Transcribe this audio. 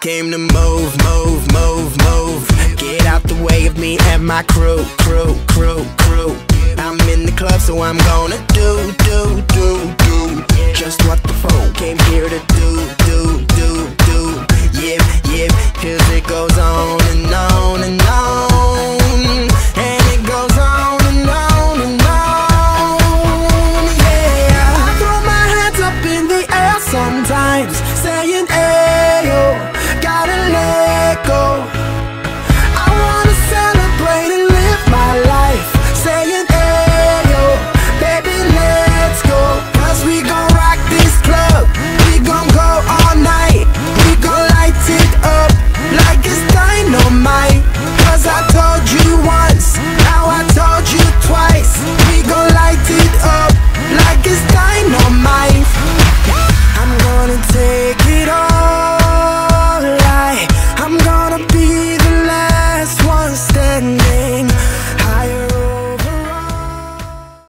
came to move, move, move, move. Get out the way of me and my crew, crew, crew, crew. I'm in the club, so I'm gonna do, do, do, do. Just what the phone came here to do. I told you once.